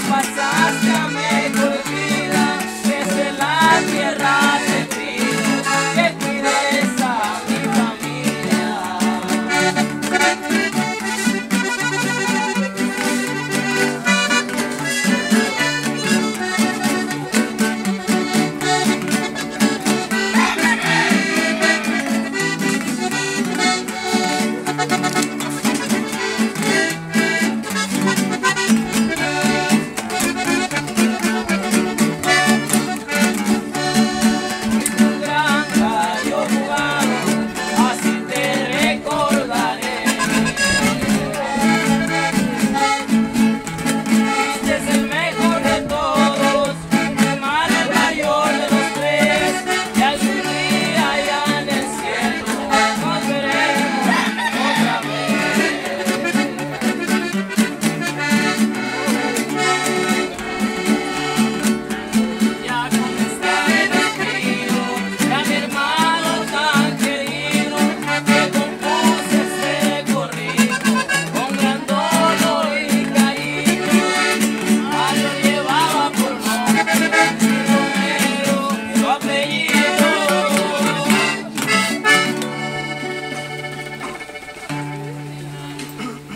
pasaste a mi vida desde la tierra.